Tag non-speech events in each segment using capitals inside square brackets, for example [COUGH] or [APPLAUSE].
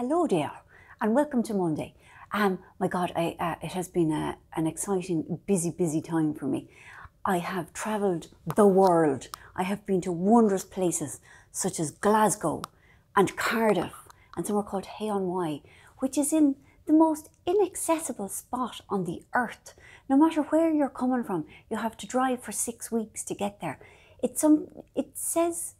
Hello there, and welcome to Monday. Um, my God, I, uh, it has been a, an exciting, busy, busy time for me. I have travelled the world. I have been to wondrous places such as Glasgow and Cardiff and somewhere called Hay-on-Wye, which is in the most inaccessible spot on the earth. No matter where you're coming from, you have to drive for six weeks to get there. It's some, it says,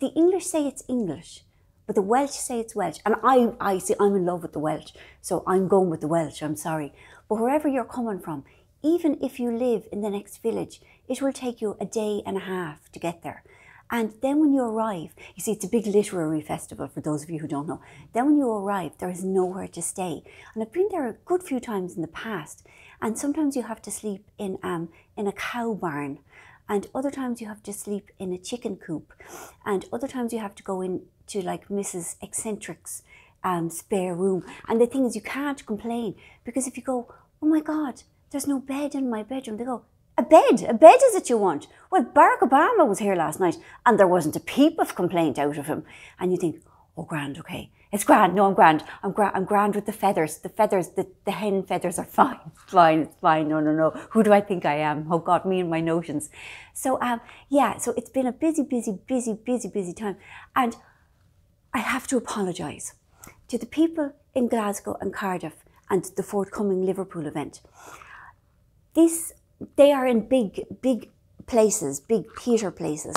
the English say it's English, but the Welsh say it's Welsh. And I, I say I'm in love with the Welsh, so I'm going with the Welsh, I'm sorry. But wherever you're coming from, even if you live in the next village, it will take you a day and a half to get there. And then when you arrive, you see, it's a big literary festival for those of you who don't know. Then when you arrive, there is nowhere to stay. And I've been there a good few times in the past. And sometimes you have to sleep in, um, in a cow barn. And other times you have to sleep in a chicken coop. And other times you have to go into like Mrs. Eccentric's um, spare room. And the thing is, you can't complain because if you go, oh my God, there's no bed in my bedroom, they go, a bed, a bed is it you want? Well, Barack Obama was here last night and there wasn't a peep of complaint out of him. And you think, oh, grand, okay. It's grand. No, I'm grand. I'm, gra- I'm grand with the feathers. The feathers, the, the hen feathers are [LAUGHS] fine. It's fine. It's fine. No, no, no. Who do I think I am? Oh, God, me and my notions. So, um, yeah, so it's been a busy, busy, busy, busy, busy time. And I have to apologise to the people in Glasgow and Cardiff and the forthcoming Liverpool event. This they are in big, big places, big theatre places.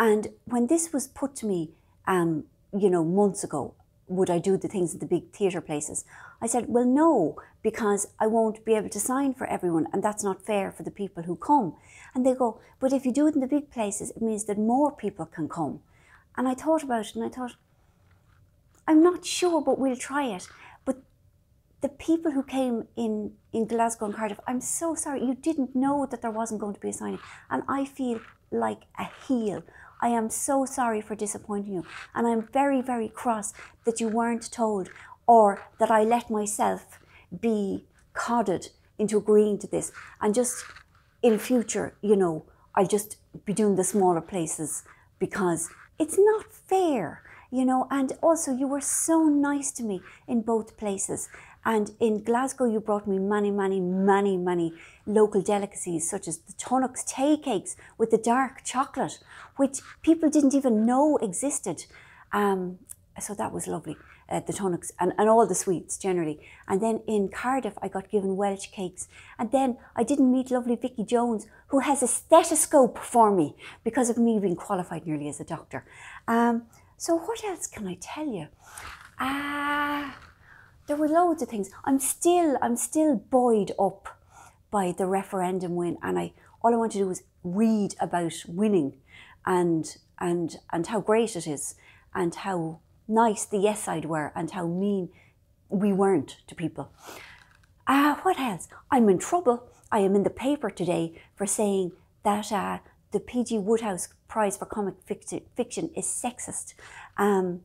And when this was put to me, um, you know, months ago, would I do the things at the big theatre places? I said, well, no, because I won't be able to sign for everyone, and that's not fair for the people who come. And they go, but if you do it in the big places, it means that more people can come. And I thought about it, and I thought, I'm not sure, but we'll try it But the people who came in in Glasgow and Cardiff, I'm so sorry. You didn't know that there wasn't going to be a signing, and I feel like a heel. I am so sorry for disappointing you, and I'm very very cross that you weren't told, or that I let myself be codded into agreeing to this, and just in future, you know, I'll just be doing the smaller places because it's not fair you know, and also you were so nice to me in both places. And in Glasgow, you brought me many, many, many, many local delicacies, such as the Tunnocks tea cakes with the dark chocolate, which people didn't even know existed. Um, so that was lovely. Uh, the Tunnocks and, and all the sweets generally. And then in Cardiff, I got given Welsh cakes. And then I didn't meet lovely Vicky Jones, who has a stethoscope for me because of me being qualified nearly as a doctor. Um, so what else can I tell you? Ah. Uh, there were loads of things. I'm still, I'm still buoyed up by the referendum win, and I all I want to do is read about winning, and and and how great it is, and how nice the yes side were, and how mean we weren't to people. Ah, uh, what else? I'm in trouble. I am in the paper today for saying that uh, the P.G. Wodehouse Prize for Comic Fiction is sexist. Um,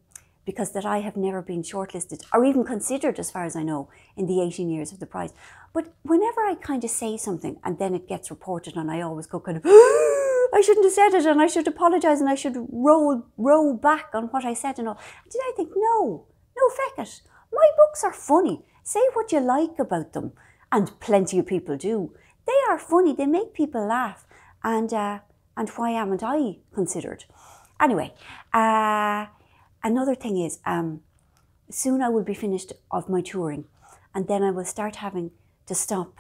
because that I have never been shortlisted or even considered, as far as I know, in the 18 years of the prize. But whenever I kind of say something and then it gets reported, and I always go kind of, [GASPS] I shouldn't have said it, and I should apologise, and I should roll roll back on what I said and all. Did I think no, no feck it. My books are funny. Say what you like about them, and plenty of people do. They are funny. They make people laugh, and uh, and why haven't I considered? Anyway. Uh, Another thing is, um, soon I will be finished of my touring, and then I will start having to stop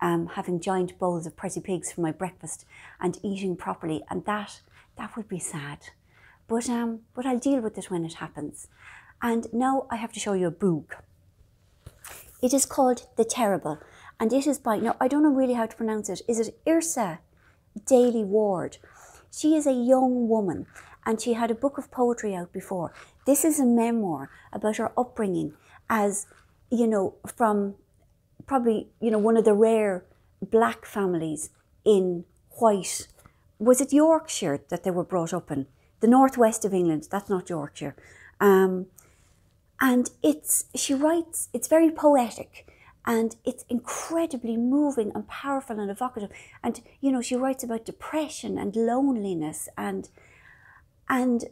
um, having giant bowls of Percy Pigs for my breakfast and eating properly, and that that would be sad. But um, but I'll deal with it when it happens. And now I have to show you a book. It is called The Terrible, and it is by now I don't know really how to pronounce it. Is it Yrsa Daley Ward? She is a young woman and she had a book of poetry out before. This is a memoir about her upbringing as, you know, from probably, you know, one of the rare black families in white. Was it Yorkshire that they were brought up in? The northwest of England, that's not Yorkshire. Um, and it's, she writes, it's very poetic and it's incredibly moving and powerful and evocative. And, you know, she writes about depression and loneliness and and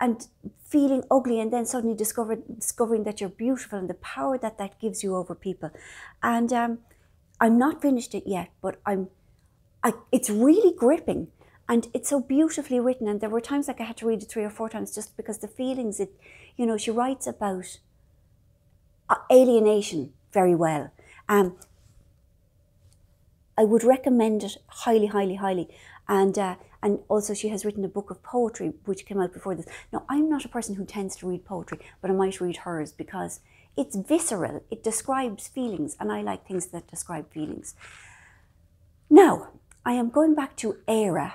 and feeling ugly and then suddenly discover, discovering that you're beautiful and the power that that gives you over people. And um, I'm not finished it yet, but I'm, I, it's really gripping and it's so beautifully written. And there were times like I had to read it three or four times just because the feelings it, you know, she writes about uh, alienation very well. Um, I would recommend it highly, highly, highly. And uh, and also she has written a book of poetry which came out before this. Now I'm not a person who tends to read poetry, but I might read hers because it's visceral. It describes feelings, and I like things that describe feelings. Now I am going back to Éire,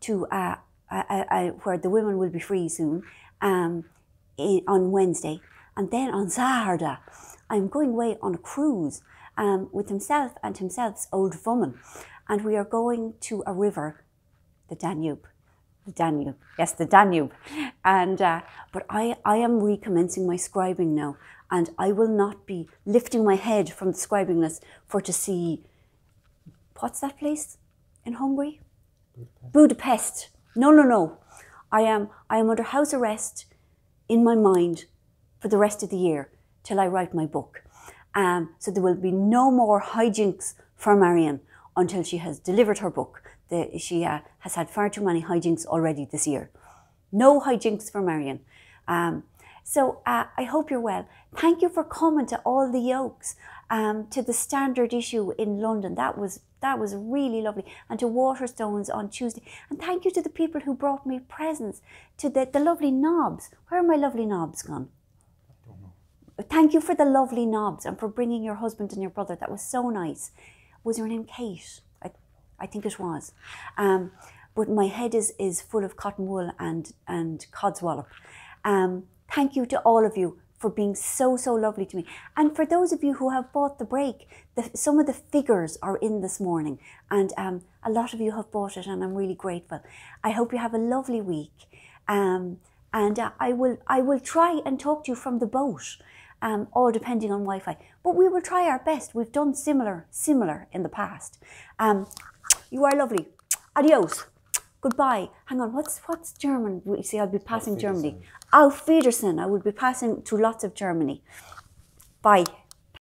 to uh, uh, uh, uh, where the women will be free soon um, in, on Wednesday, and then on Saturday I'm going away on a cruise um, with himself and himself's old woman. And we are going to a river, the Danube. The Danube, yes, the Danube. And uh, but I, I am recommencing my scribing now, and I will not be lifting my head from the scribingness for to see what's that place in Hungary? Budapest. Budapest. No, no, no. I am I am under house arrest in my mind for the rest of the year till I write my book. Um, so there will be no more hijinks for Marian until she has delivered her book. The, she uh, has had far too many hijinks already this year. No hijinks for Marian. Um, so uh, I hope you're well. Thank you for coming to all the yokes, um, to the standard issue in London. That was that was really lovely. And to Waterstones on Tuesday. And thank you to the people who brought me presents, to the, the lovely knobs. Where are my lovely knobs gone? Thank you for the lovely knobs and for bringing your husband and your brother. That was so nice. Was your name Kate? I, I think it was. Um, but my head is, is full of cotton wool and, and codswallop. Um, thank you to all of you for being so, so lovely to me. And for those of you who have bought the break, the, some of the figures are in this morning and um, a lot of you have bought it and I'm really grateful. I hope you have a lovely week. Um, and uh, I will I will try and talk to you from the boat um, all depending on Wi-Fi. But we will try our best. We've done similar, similar in the past. Um, you are lovely. Adios. Goodbye. Hang on. What's what's German? You see, I'll be passing Germany. Auf Wiedersehen. I will be passing to lots of Germany. Bye.